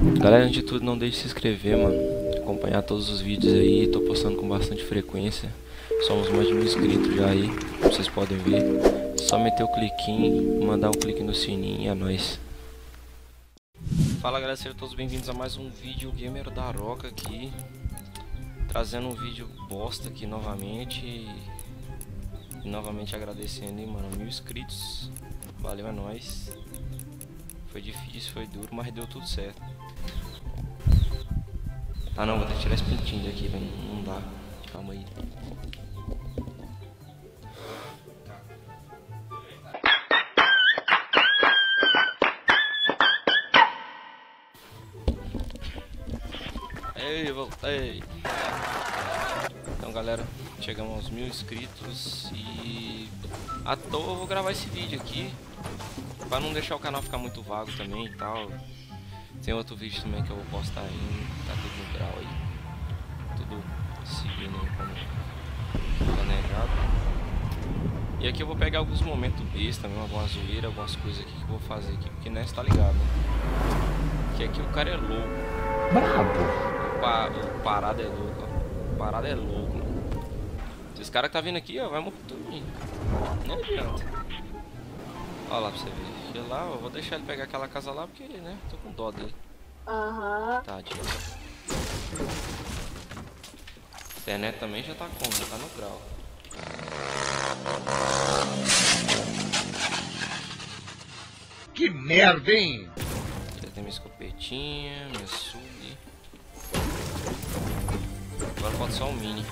Galera, antes de tudo, não deixe de se inscrever, mano. Acompanhar todos os vídeos aí, tô postando com bastante frequência. Somos mais de mil inscritos já aí, como vocês podem ver. Só meter o cliquinho, mandar um clique no sininho e é nóis. Fala galera, sejam todos bem-vindos a mais um vídeo Gamer da Roca aqui Trazendo um vídeo bosta aqui novamente E, novamente agradecendo, hein, mano, mil inscritos Valeu, é nóis Foi difícil, foi duro, mas deu tudo certo. Ah não, vou ter que tirar esse pintinho daqui, velho, não dá. Calma aí. Ei, voltei. Então, galera, chegamos aos mil inscritos e à toa eu vou gravar esse vídeo aqui para não deixar o canal ficar muito vago também e tal. Tem outro vídeo também que eu vou postar aí, tá tudo no grau aí, tudo seguindo como planejado. E aqui eu vou pegar alguns momentos besta também, alguma zoeira, algumas coisas aqui que eu vou fazer aqui, porque nessa tá ligado, né? Que aqui o cara é louco. Brabo pa, o parada é louco, ó. O parada é louco. Esses caras que tá vindo aqui, ó, vai morrer tudo. Não adianta. Olha lá pra você ver. Deixa lá, eu vou deixar ele pegar aquela casa lá porque, né, tô com dó dele. Aham. Uhum. Tadinho. A internet também já tá como? Já tá no grau. Que merda, hein? Já tem minha escopetinha, minha sub. Agora falta só um mini.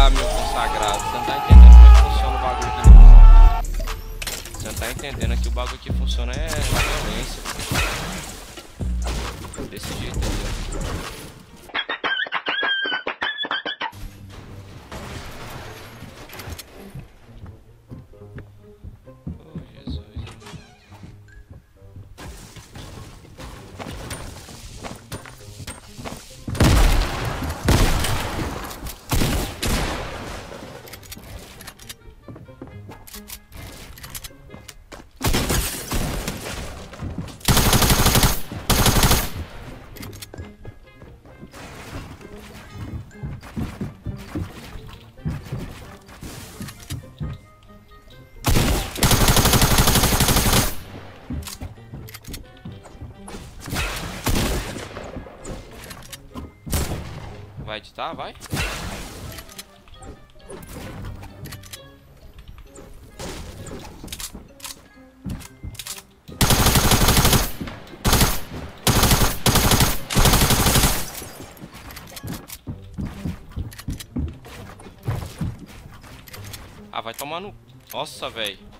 Ah, meu consagrado. Você não tá entendendo como é que funciona o bagulho aqui não. Você não tá entendendo aqui o bagulho aqui funciona é violência. Desse jeito aí, Vai editar? Vai? Ah, vai tomar no... Nossa, velho.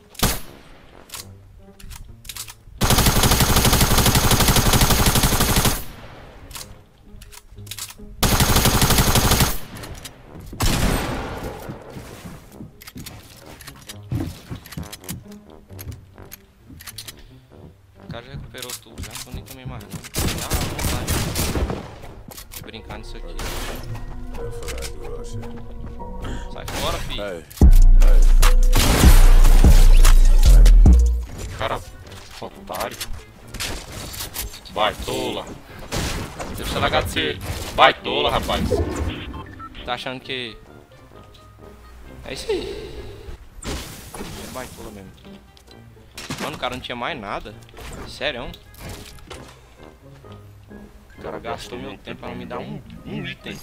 Cara já recuperou tudo, já eu nem tomei mais não. Ah, vontade. Vou brincar nisso aqui. Sai fora, filho. Ei. Cara, otário. Baitola. Deixa eu de ser baitola, rapaz. Tá achando que... É isso aí. É baitola mesmo. Mano, o cara não tinha mais nada. Sério? O cara gastou meu tempo pra me dar um, um item.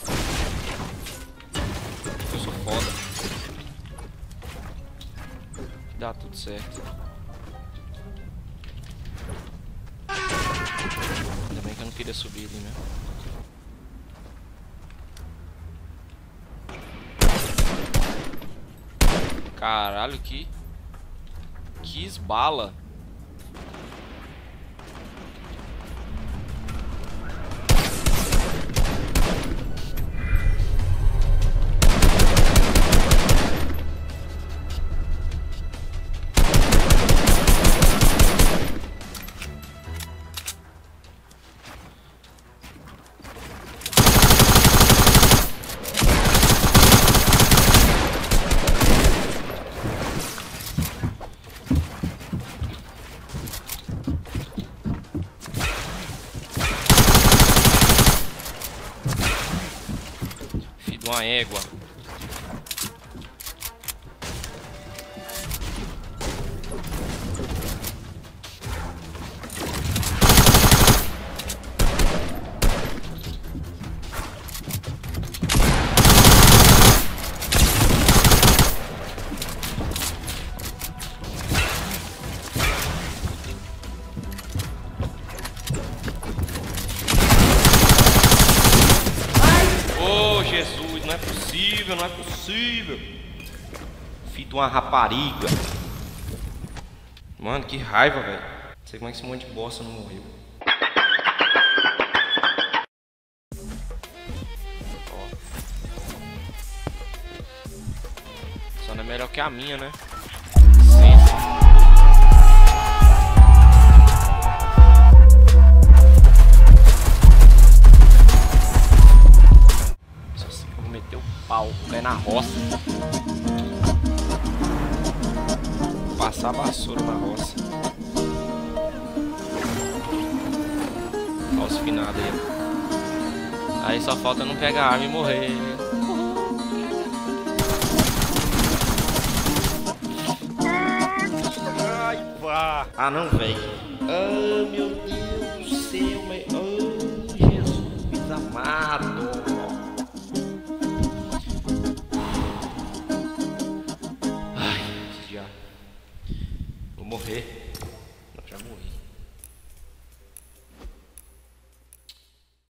Eu sou foda. Dá tudo certo. Ainda bem que eu não queria subir ali, né? Caralho, que... Que esbala. Uma égua. É possível, não é possível. De uma rapariga. Mano, que raiva, velho. Não sei como é que esse monte de bosta não morreu. Ó. Só não é melhor que a minha, né? Roça. Passar a vassoura na roça. Olha os finados aí. Aí só falta não pegar a arma e morrer. Ai. Ah não, velho. Ah, meu Deus Ai, já. Vou morrer.